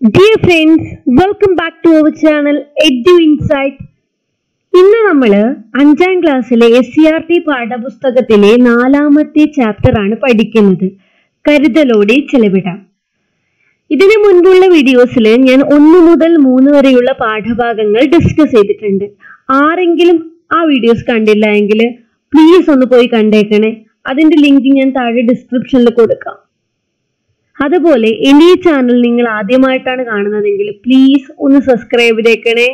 Dear friends welcome back to our channel Edu Insight ഇന്ന് നമ്മൾ അഞ്ചാം ക്ലാസ്സിലെ എസ് സി ആർ ടി പാഠപുസ്തകത്തിലെ നാലാമത്തെ ചാപ്റ്റർ ആണ് പഠിക്കുന്നത്. കരുതലോടെ ചെലവിടാം. ഇതിനു മുൻപുള്ള വീഡിയോസിൽ ഞാൻ ഒന്ന് മുതൽ മൂന്ന് വരെയുള്ള പാഠഭാഗങ്ങൾ ഡിസ്കസ് ചെയ്തിട്ടുണ്ട്. ആരെങ്കിലും ആ വീഡിയോസ് കണ്ടില്ല എങ്കിൽ പ്ലീസ് ഒന്ന് പോയി കണ്ടേക്കണേ. അതിന്റെ ലിങ്ക് ഞാൻ താഴെ ഡിസ്ക്രിപ്ഷനിൽ കൊടുക്കാം. അതുപോലെ എന്റെ ഈ ചാനൽ നിങ്ങൾ ആദ്യമായിട്ടാണ് കാണുന്നതെങ്കിൽ പ്ലീസ് ഒന്ന് സബ്സ്ക്രൈബ് ചെയ്തേക്കണേ.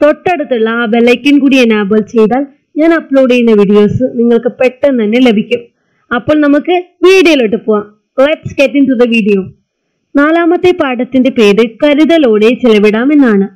തൊട്ടടുത്തുള്ള ആ ബെല്ലൈക്കൻ കൂടി എനാബിൾ ചെയ്താൽ ഞാൻ അപ്ലോഡ് ചെയ്യുന്ന വീഡിയോസ് നിങ്ങൾക്ക് പെട്ടെന്ന് തന്നെ ലഭിക്കും. അപ്പോൾ നമുക്ക് വീഡിയോയിലോട്ട് പോവാം. Let's get into the video നാലാമത്തെ പാഠത്തിന്റെ പേര് കരുതലോടെ ചെലവിടാം എന്നാണ്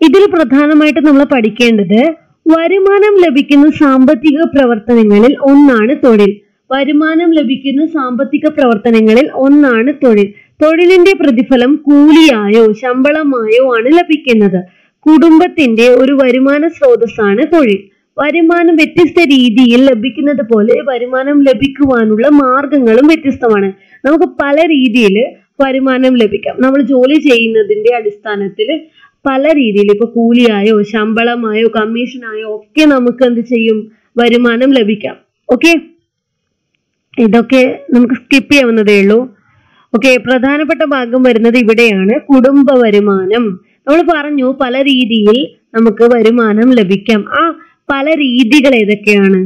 ഇതിൽ പ്രധാനമായിട്ട് നമ്മൾ പഠിക്കേണ്ടത് വരുമാനം ലഭിക്കുന്ന സാമ്പത്തിക പ്രവർത്തനങ്ങളിൽ ഒന്നാണ് തൊഴിൽ. വരുമാനം ലഭിക്കുന്ന സാമ്പത്തിക പ്രവർത്തനങ്ങളിൽ ഒന്നാണ് തൊഴിൽ. തൊഴിലിന്റെ പ്രതിഫലം കൂലിയായോ ശമ്പളമായോ ആണ് ലഭിക്കുന്നത്. കുടുംബത്തിന്റെ ഒരു വരുമാന സ്രോതസ്സാണ് തൊഴിൽ. വരുമാനം വ്യത്യസ്ത രീതിയിൽ ലഭിക്കുന്നത് പോലെ വരുമാനം ലഭിക്കുവാനുള്ള മാർഗങ്ങളും വ്യത്യസ്തമാണ്. നമുക്ക് പല രീതിയിൽ വരുമാനം ലഭിക്കാം. നമ്മൾ ജോലി ചെയ്യുന്നതിന്റെ അടിസ്ഥാനത്തിൽ പല രീതിയിൽ ഇപ്പൊ കൂലിയായോ ശമ്പളമായോ കമ്മീഷനായോ ഒക്കെ നമുക്ക് എന്ത് ചെയ്യും? വരുമാനം ലഭിക്കാം. ഓക്കെ? ഇതൊക്കെ നമുക്ക് സ്കിപ്പ് ചെയ്യാവുന്നതേ ഉള്ളൂ. ഓക്കെ പ്രധാനപ്പെട്ട ഭാഗം വരുന്നത് ഇവിടെയാണ്. കുടുംബ വരുമാനം. നമ്മൾ പറഞ്ഞു പല രീതിയിൽ നമുക്ക് വരുമാനം ലഭിക്കാം. ആ പല രീതികൾ ഏതൊക്കെയാണ്?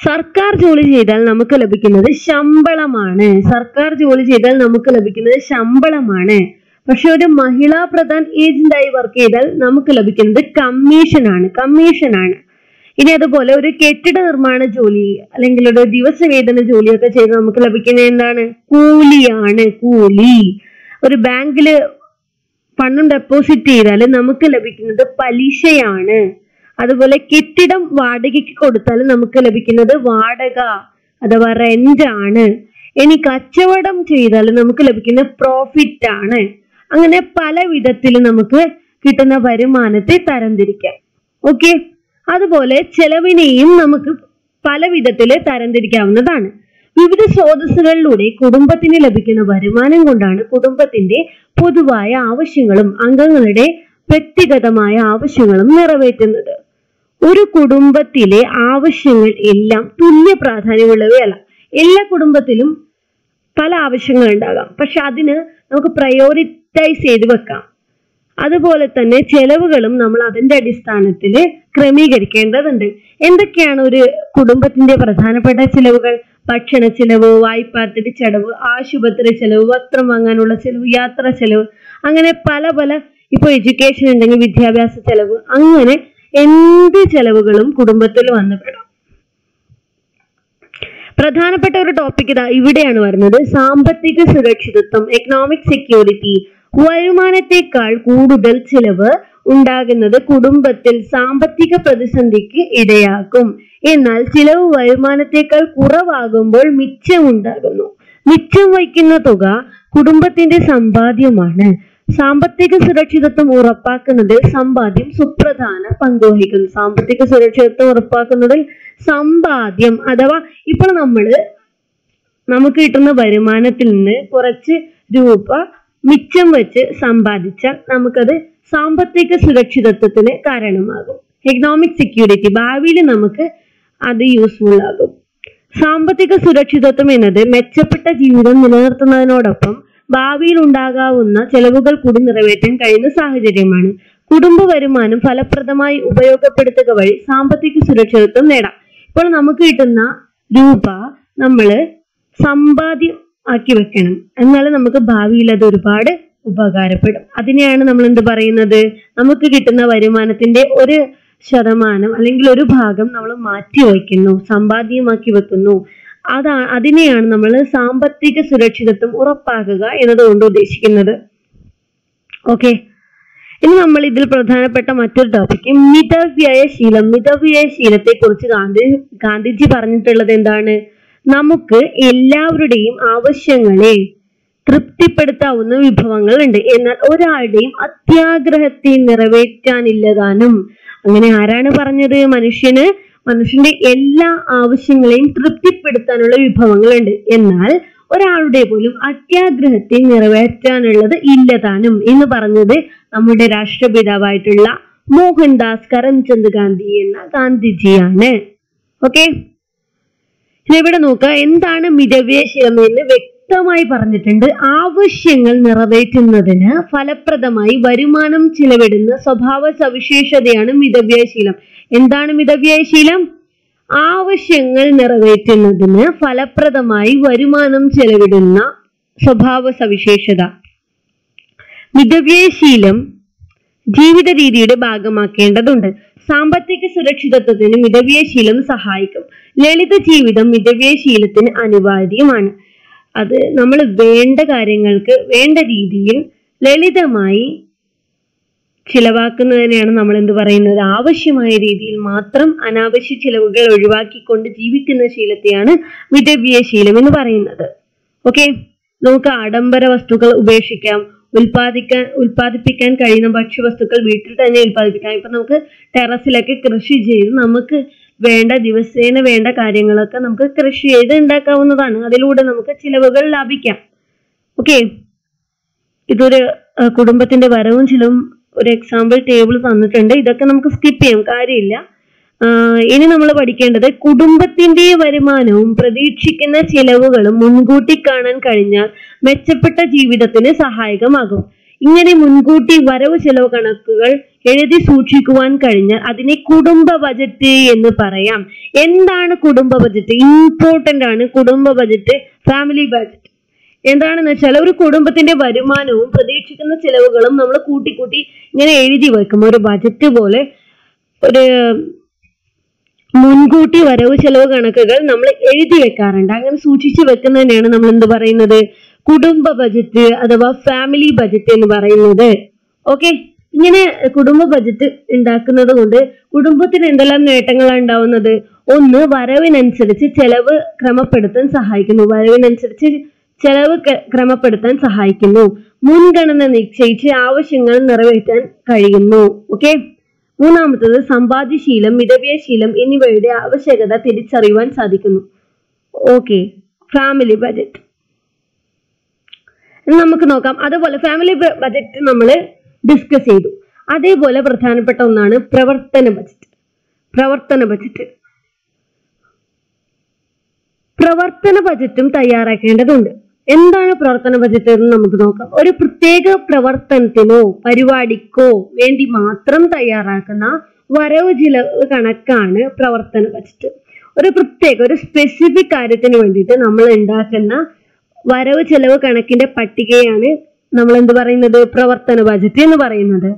സർക്കാർ ജോലി ചെയ്താൽ നമുക്ക് ലഭിക്കുന്നത് ശമ്പളമാണ്. സർക്കാർ ജോലി ചെയ്താൽ നമുക്ക് ലഭിക്കുന്നത് ശമ്പളമാണ്. പക്ഷെ ഒരു മഹിളാ പ്രധാൻ ഏജന്റായി വർക്ക് ചെയ്താൽ നമുക്ക് ലഭിക്കുന്നത് കമ്മീഷനാണ് കമ്മീഷനാണ് ഇനി അതുപോലെ ഒരു കെട്ടിട നിർമ്മാണ ജോലി അല്ലെങ്കിൽ ഒരു ദിവസവേതന ജോലിയൊക്കെ ചെയ്ത് നമുക്ക് ലഭിക്കുന്നത് എന്താണ്? കൂലിയാണ് കൂലി. ഒരു ബാങ്കിൽ പണം ഡെപ്പോസിറ്റ് ചെയ്താൽ നമുക്ക് ലഭിക്കുന്നത് പലിശയാണ്. അതുപോലെ കെട്ടിടം വാടകയ്ക്ക് കൊടുത്താൽ നമുക്ക് ലഭിക്കുന്നത് വാടക അഥവാ റെന്റ് ആണ്. ഇനി കച്ചവടം ചെയ്താൽ നമുക്ക് ലഭിക്കുന്ന പ്രോഫിറ്റ് ആണ്. അങ്ങനെ പല വിധത്തിൽ നമുക്ക് കിട്ടുന്ന വരുമാനത്തെ തരംതിരിക്കാം. ഓക്കെ അതുപോലെ ചെലവിനെയും നമുക്ക് പല വിധത്തിൽ തരംതിരിക്കാവുന്നതാണ്. വിവിധ സ്രോതസ്സുകളിലൂടെ കുടുംബത്തിന് ലഭിക്കുന്ന വരുമാനം കൊണ്ടാണ് കുടുംബത്തിന്റെ പൊതുവായ ആവശ്യങ്ങളും അംഗങ്ങളുടെ വ്യക്തിഗതമായ ആവശ്യങ്ങളും നിറവേറ്റുന്നത്. ഒരു കുടുംബത്തിലെ ആവശ്യങ്ങൾ എല്ലാം തുല്യ പ്രാധാന്യമുള്ളവയല്ല. എല്ലാ കുടുംബത്തിലും പല ആവശ്യങ്ങൾ ഉണ്ടാകാം. പക്ഷെ അതിന് നമുക്ക് പ്രയോറിറ്റൈസ് ചെയ്ത് വെക്കാം. അതുപോലെ തന്നെ ചെലവുകളും നമ്മൾ അതിന്റെ അടിസ്ഥാനത്തിൽ ക്രമീകരിക്കേണ്ടതുണ്ട്. എന്തൊക്കെയാണ് ഒരു കുടുംബത്തിന്റെ പ്രധാനപ്പെട്ട ചിലവുകൾ? ഭക്ഷണ ചെലവ് വായ്പാ ചെലവ് ആശുപത്രി ചെലവ് വസ്ത്രം വാങ്ങാനുള്ള ചെലവ് യാത്ര ചെലവ് അങ്ങനെ പല പല ഇപ്പൊ എഡ്യൂക്കേഷൻ ഉണ്ടെങ്കിൽ വിദ്യാഭ്യാസ ചെലവ് അങ്ങനെ എന്ത് ചെലവുകളും കുടുംബത്തിൽ വന്നപ്പെടും പ്രധാനപ്പെട്ട ഒരു ടോപ്പിക് ഇതാ ഇവിടെയാണ് വരുന്നത്. സാമ്പത്തിക സുരക്ഷിതത്വം എക്കണോമിക് സെക്യൂരിറ്റി വരുമാനത്തെക്കാൾ കൂടുതൽ ചിലവ് ഉണ്ടാകുന്നത് കുടുംബത്തിൽ സാമ്പത്തിക പ്രതിസന്ധിക്ക് ഇടയാക്കും. എന്നാൽ ചിലവ് വരുമാനത്തെക്കാൾ കുറവാകുമ്പോൾ മിച്ചം ഉണ്ടാകുന്നു. മിച്ചം വയ്ക്കുന്ന തുക കുടുംബത്തിന്റെ സമ്പാദ്യമാണ്. സാമ്പത്തിക സുരക്ഷിതത്വം ഉറപ്പാക്കുന്നതിൽ സമ്പാദ്യം സുപ്രധാന പങ്കുവഹിക്കുന്നു സാമ്പത്തിക സുരക്ഷിതത്വം ഉറപ്പാക്കുന്നതിൽ സമ്പാദ്യം അഥവാ ഇപ്പോൾ നമ്മൾ നമുക്ക് കിട്ടുന്ന വരുമാനത്തിൽ നിന്ന് കുറച്ച് രൂപ മിച്ചം വെച്ച് സമ്പാദിച്ചാൽ നമുക്കത് സാമ്പത്തിക സുരക്ഷിതത്വത്തിന് കാരണമാകും. എക്കണോമിക് സെക്യൂരിറ്റി ഭാവിയിൽ നമുക്ക് അത് യൂസ്ഫുൾ ആകും. സാമ്പത്തിക സുരക്ഷിതത്വം എന്നത് മെച്ചപ്പെട്ട ജീവിതം നിലനിർത്തുന്നതിനോടൊപ്പം ഭാവിയിൽ ഉണ്ടാകാവുന്ന ചെലവുകൾ കൂടി നിറവേറ്റാൻ കഴിയുന്ന സാഹചര്യമാണ്. കുടുംബ വരുമാനം ഫലപ്രദമായി ഉപയോഗപ്പെടുത്തുക വഴി സാമ്പത്തിക സുരക്ഷിതത്വം നേടാം. ഇപ്പോൾ നമുക്ക് കിട്ടുന്ന രൂപ നമ്മൾ സമ്പാദ്യം ആക്കി വെക്കണം. എന്നാൽ നമുക്ക് ഭാവിയിൽ അത് ഒരുപാട് ഉപകാരപ്പെടും. അതിനെയാണ് നമ്മൾ എന്ത് പറയുന്നത്? നമുക്ക് കിട്ടുന്ന വരുമാനത്തിന്റെ ഒരു ശതമാനം അല്ലെങ്കിൽ ഒരു ഭാഗം നമ്മൾ മാറ്റി വയ്ക്കുന്നു സമ്പാദ്യമാക്കി വെക്കുന്നു. അതാ അതിനെയാണ് നമ്മൾ സാമ്പത്തിക സുരക്ഷിതത്വം ഉറപ്പാക്കുക എന്നതുകൊണ്ട് ഉദ്ദേശിക്കുന്നത്. ഓക്കെ. ഇനി നമ്മൾ ഇതിൽ പ്രധാനപ്പെട്ട മറ്റൊരു ടോപ്പിക് മിതവ്യയ ശീലം. മിതവ്യയ ശീലത്തെ കുറിച്ച് ഗാന്ധി ഗാന്ധിജി പറഞ്ഞിട്ടുള്ളത് എന്താണ്? നമുക്ക് എല്ലാവരുടെയും ആവശ്യങ്ങളെ തൃപ്തിപ്പെടുത്താവുന്ന വിഭവങ്ങൾ ഉണ്ട് എന്നാൽ ഒരാളുടെയും അത്യാഗ്രഹത്തെ നിറവേറ്റാനില്ലതാനും അങ്ങനെ ആരാണ് പറഞ്ഞത്? മനുഷ്യന് മനുഷ്യന്റെ എല്ലാ ആവശ്യങ്ങളെയും തൃപ്തിപ്പെടുത്താനുള്ള വിഭവങ്ങളുണ്ട്. എന്നാൽ ഒരാളുടെ പോലും അത്യാഗ്രഹത്തെ നിറവേറ്റാനുള്ളത് ഇല്ലതാനും എന്ന് പറഞ്ഞത് നമ്മുടെ രാഷ്ട്രപിതാവായിട്ടുള്ള മോഹൻദാസ് കരംചന്ദ് ഗാന്ധി എന്ന ഗാന്ധിജിയാണ്. ഓക്കെ ഇവിടെ നോക്കുക. എന്താണ് മിതവ്യശീലം എന്ന് വ്യക്തമായി പറഞ്ഞിട്ടുണ്ട്. ആവശ്യങ്ങൾ നിറവേറ്റുന്നതിന് ഫലപ്രദമായി വരുമാനം ചിലവിടുന്ന സ്വഭാവ സവിശേഷതയാണ് മിതവ്യയശീലം. എന്താണ് മിതവ്യയശീലം? ആവശ്യങ്ങൾ നിറവേറ്റുന്നതിന് ഫലപ്രദമായി വരുമാനം ചെലവിടുന്ന സ്വഭാവ സവിശേഷത. മിതവ്യയശീലം ജീവിത രീതിയുടെ ഭാഗമാക്കേണ്ടതുണ്ട്. സാമ്പത്തിക സുരക്ഷിതത്വത്തിന് മിതവ്യയശീലം സഹായിക്കും. ലളിത ജീവിതം മിതവ്യയശീലത്തിന് അനിവാര്യമാണ്. അത് നമ്മൾ വേണ്ട കാര്യങ്ങൾക്ക് വേണ്ട രീതിയിൽ ലളിതമായി ചിലവാക്കുന്നതിനെയാണ് നമ്മൾ എന്ത് പറയുന്നത്? ആവശ്യമായ രീതിയിൽ മാത്രം അനാവശ്യ ചിലവുകൾ ഒഴിവാക്കിക്കൊണ്ട് ജീവിക്കുന്ന ശീലത്തെയാണ് മിതവ്യയശീലം എന്ന് പറയുന്നത്. ഓക്കെ നമുക്ക് ആഡംബര വസ്തുക്കൾ ഉപേക്ഷിക്കാം. ഉൽപ്പാദിക്കാൻ ഉൽപ്പാദിപ്പിക്കാൻ കഴിയുന്ന ഭക്ഷ്യവസ്തുക്കൾ വീട്ടിൽ തന്നെ ഉൽപ്പാദിപ്പിക്കാം. ഇപ്പൊ നമുക്ക് ടെറസിലൊക്കെ കൃഷി ചെയ്ത് നമുക്ക് വേണ്ട ദിവസേന വേണ്ട കാര്യങ്ങളൊക്കെ നമുക്ക് കൃഷി ചെയ്ത് ഉണ്ടാക്കാവുന്നതാണ്. അതിലൂടെ നമുക്ക് ചിലവുകൾ ലാഭിക്കാം. ഓക്കെ? ഇതൊരു കുടുംബത്തിന്റെ വരവും ചിലവും ഒരു എക്സാമ്പിൾ ടേബിൾ തന്നിട്ടുണ്ട്. ഇതൊക്കെ നമുക്ക് സ്കിപ്പ് ചെയ്യാം. കാര്യമില്ല. ഇനി നമ്മൾ പഠിക്കേണ്ടത് കുടുംബത്തിന്റെ വരുമാനവും പ്രതീക്ഷിക്കുന്ന ചിലവുകളും മുൻകൂട്ടി കാണാൻ കഴിഞ്ഞാൽ മെച്ചപ്പെട്ട ജീവിതത്തിന് സഹായകമാകും. ഇങ്ങനെ മുൻകൂട്ടി വരവ് ചെലവ് കണക്കുകൾ എഴുതി സൂക്ഷിക്കുവാൻ കഴിഞ്ഞാൽ അതിനെ കുടുംബ ബജറ്റ് എന്ന് പറയാം. എന്താണ് കുടുംബ ബജറ്റ്? ഇമ്പോർട്ടന്റ് ആണ് കുടുംബ ബജറ്റ് ഫാമിലി ബജറ്റ് എന്താണെന്ന് വെച്ചാൽ ഒരു കുടുംബത്തിന്റെ വരുമാനവും പ്രതീക്ഷിക്കുന്ന ചിലവുകളും നമ്മൾ കൂട്ടിക്കൂട്ടി ഇങ്ങനെ എഴുതി വെക്കും. ഒരു ബജറ്റ് പോലെ ഒരു മുൻകൂട്ടി വരവ് ചെലവ് കണക്കുകൾ നമ്മൾ എഴുതി വെക്കാറുണ്ട്. അങ്ങനെ സൂക്ഷിച്ചു വെക്കുന്നതിനെയാണ് നമ്മൾ എന്ത് പറയുന്നത്? കുടുംബ ബജറ്റ് അഥവാ ഫാമിലി ബജറ്റ് എന്ന് പറയുന്നത്. ഓക്കെ ഇങ്ങനെ കുടുംബ ബജറ്റ് ഉണ്ടാക്കുന്നത് കൊണ്ട് കുടുംബത്തിന് എന്തെല്ലാം നേട്ടങ്ങളാണ് ഉണ്ടാവുന്നത്? ഒന്ന് വരവിനനുസരിച്ച് ചെലവ് ക്രമപ്പെടുത്താൻ സഹായിക്കുന്നു. വരവിനനുസരിച്ച് ചെലവ് ക്രമപ്പെടുത്താൻ സഹായിക്കുന്നു. മുൻഗണന നിശ്ചയിച്ച് ആവശ്യങ്ങൾ നിറവേറ്റാൻ കഴിയുന്നു. ഓക്കെ മൂന്നാമത്തത് സമ്പാദ്യശീലം മിതവ്യയശീലം എന്നിവയുടെ ആവശ്യകത തിരിച്ചറിയുവാൻ സാധിക്കുന്നു. ഓക്കെ ഫാമിലി ബജറ്റ് നമുക്ക് നോക്കാം. അതുപോലെ ഫാമിലി ബജറ്റ് നമ്മൾ ഡിസ്കസ് ചെയ്തു. അതേപോലെ പ്രധാനപ്പെട്ട ഒന്നാണ് പ്രവർത്തന ബജറ്റ് പ്രവർത്തന ബജറ്റ് പ്രവർത്തന ബജറ്റും തയ്യാറാക്കേണ്ടതുണ്ട്. എന്താണ് പ്രവർത്തന ബജറ്റ് എന്ന് നമുക്ക് നോക്കാം. ഒരു പ്രത്യേക പ്രവർത്തനത്തിനോ പരിപാടിക്കോ വേണ്ടി മാത്രം തയ്യാറാക്കുന്ന വരവ് ചിലവ് കണക്കാണ് പ്രവർത്തന ബജറ്റ്. ഒരു പ്രത്യേക ഒരു സ്പെസിഫിക് കാര്യത്തിന് വേണ്ടിയിട്ട് നമ്മൾ ഉണ്ടാക്കുന്ന വരവ് ചെലവ് കണക്കിന്റെ പട്ടികയാണ് നമ്മൾ എന്ത് പറയുന്നത്? പ്രവർത്തന ബജറ്റ് എന്ന് പറയുന്നത്.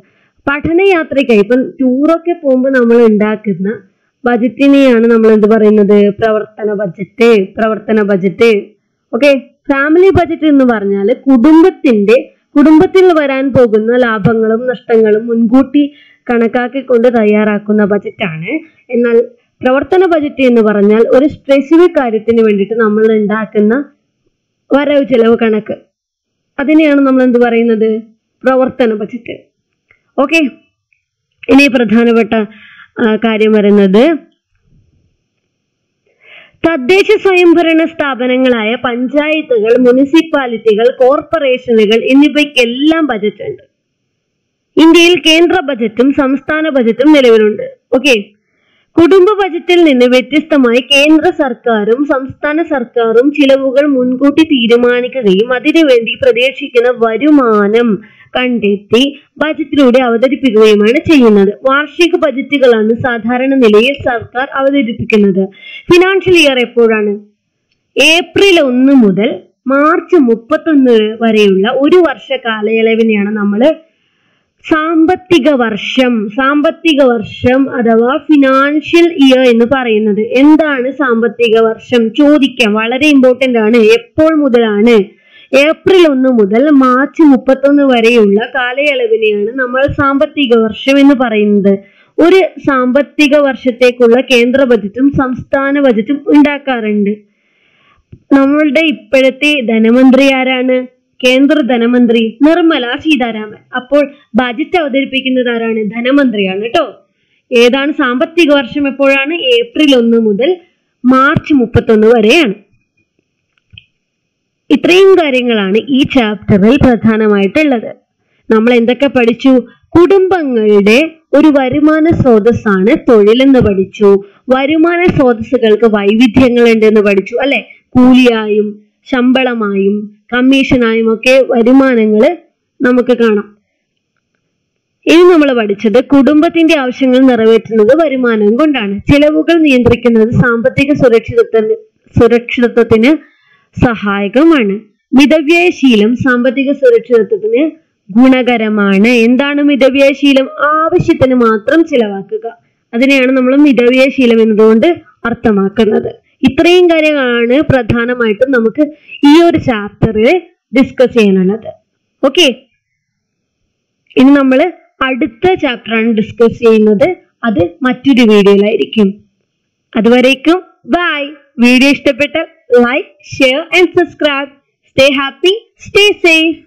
പഠനയാത്രയ്ക്കായി ഇപ്പം ടൂറൊക്കെ പോകുമ്പോൾ നമ്മൾ ഉണ്ടാക്കുന്ന ബജറ്റിനെയാണ് നമ്മൾ എന്ത് പറയുന്നത്? പ്രവർത്തന ബജറ്റ് പ്രവർത്തന ബജറ്റ്. ഓക്കെ ഫാമിലി ബജറ്റ് എന്ന് പറഞ്ഞാൽ കുടുംബത്തിന്റെ കുടുംബത്തിൽ വരാൻ പോകുന്ന ലാഭങ്ങളും നഷ്ടങ്ങളും മുൻകൂട്ടി കണക്കാക്കിക്കൊണ്ട് തയ്യാറാക്കുന്ന ബജറ്റാണ് എന്നാൽ പ്രവർത്തന ബജറ്റ് എന്ന് പറഞ്ഞാൽ ഒരു സ്പെസിഫിക് കാര്യത്തിന് വേണ്ടിയിട്ട് നമ്മൾ ഉണ്ടാക്കുന്ന വരവ് ചെലവ് കണക്ക്. അതിനെയാണ് നമ്മൾ എന്ത് പറയുന്നത്? പ്രവർത്തന ബജറ്റ് ഓക്കെ ഇനി പ്രധാനപ്പെട്ട കാര്യം വരുന്നത് തദ്ദേശ സ്വയംഭരണ സ്ഥാപനങ്ങളായ പഞ്ചായത്തുകൾ മുനിസിപ്പാലിറ്റികൾ കോർപ്പറേഷനുകൾ എന്നിവയ്ക്കെല്ലാം ബജറ്റ് ഉണ്ട് ഇന്ത്യയിൽ കേന്ദ്ര ബജറ്റും സംസ്ഥാന ബജറ്റും നിലവിലുണ്ട്. ഓക്കെ കുടുംബ ബജറ്റിൽ നിന്ന് വ്യത്യസ്തമായി കേന്ദ്ര സർക്കാരും സംസ്ഥാന സർക്കാരും ചിലവുകൾ മുൻകൂട്ടി തീരുമാനിക്കുകയും അതിനുവേണ്ടി പ്രതീക്ഷിക്കുന്ന വരുമാനം കണ്ടെത്തി ബജറ്റിലൂടെ അവതരിപ്പിക്കുകയുമാണ് ചെയ്യുന്നത്. വാർഷിക ബജറ്റുകളാണ് സാധാരണ നിലയിൽ സർക്കാർ അവതരിപ്പിക്കുന്നത്. ഫിനാൻഷ്യൽ ഇയർ എപ്പോഴാണ്? ഏപ്രിൽ ഒന്ന് മുതൽ മാർച്ച് മുപ്പത്തൊന്ന് വരെയുള്ള ഒരു വർഷ കാലയളവിനെയാണ് നമ്മൾ സാമ്പത്തിക വർഷം സാമ്പത്തിക വർഷം അഥവാ ഫിനാൻഷ്യൽ ഇയർ എന്ന് പറയുന്നത് എന്താണ് സാമ്പത്തിക വർഷം? ചോദിക്കാം. വളരെ ഇമ്പോർട്ടന്റ് ആണ്. എപ്പോൾ മുതലാണ്? ഏപ്രിൽ ഒന്ന് മുതൽ മാർച്ച് മുപ്പത്തൊന്ന് വരെയുള്ള കാലയളവിനെയാണ് നമ്മൾ സാമ്പത്തിക വർഷം എന്ന് പറയുന്നത്. ഒരു സാമ്പത്തിക വർഷത്തേക്കുള്ള കേന്ദ്ര ബജറ്റും സംസ്ഥാന ബജറ്റും ഉണ്ടാക്കാറുണ്ട്. നമ്മളുടെ ഇപ്പോഴത്തെ ധനമന്ത്രി ആരാണ്? കേന്ദ്ര ധനമന്ത്രി നിർമ്മല സീതാരാമൻ. അപ്പോൾ ബജറ്റ് അവതരിപ്പിക്കുന്നത് ആരാണ്? ധനമന്ത്രിയാണ് കേട്ടോ ഏതാണ് സാമ്പത്തിക വർഷം എപ്പോഴാണ്? ഏപ്രിൽ ഒന്ന് മുതൽ മാർച്ച് മുപ്പത്തൊന്ന് വരെയാണ്. ഇത്രയും കാര്യങ്ങളാണ് ഈ ചാപ്റ്ററിൽ പ്രധാനമായിട്ടുള്ളത്. നമ്മൾ എന്തൊക്കെ പഠിച്ചു? കുടുംബങ്ങളുടെ ഒരു വരുമാന സ്രോതസ്സാണ് തൊഴിലെന്ന് പഠിച്ചു. വരുമാന സ്രോതസ്സുകൾക്ക് വൈവിധ്യങ്ങൾ ഉണ്ടെന്ന് പഠിച്ചു അല്ലെ? കൂലിയായും ശമ്പളമായും കമ്മീഷനായും ഒക്കെ വരുമാനങ്ങൾ നമുക്ക് കാണാം. ഇനി നമ്മൾ പഠിച്ചത് കുടുംബത്തിന്റെ ആവശ്യങ്ങൾ നിറവേറ്റുന്നത് വരുമാനം കൊണ്ടാണ്. ചിലവുകൾ നിയന്ത്രിക്കുന്നത് സാമ്പത്തിക സുരക്ഷിതത്വത്തിന് സുരക്ഷിതത്വത്തിന് സഹായകമാണ്. മിതവ്യയശീലം സാമ്പത്തിക സുരക്ഷിതത്വത്തിന് ഗുണകരമാണ്. എന്താണ് മിതവ്യയശീലം? ആവശ്യത്തിന് മാത്രം ചിലവാക്കുക. അതിനെയാണ് നമ്മൾ മിതവ്യയശീലം എന്നതുകൊണ്ട് അർത്ഥമാക്കുന്നത്. ഇത്രയും കാര്യങ്ങളാണ് പ്രധാനമായിട്ടും നമുക്ക് ഈ ഒരു ചാപ്റ്ററിൽ ഡിസ്കസ് ചെയ്യാനുള്ളത്. ഓക്കെ ഇനി നമ്മൾ അടുത്ത ചാപ്റ്ററാണ് ഡിസ്കസ് ചെയ്യുന്നത്. അത് മറ്റൊരു വീഡിയോയിലായിരിക്കും അതുവരേക്കും ബൈ വീഡിയോ ഇഷ്ടപ്പെട്ട like share and subscribe stay happy stay safe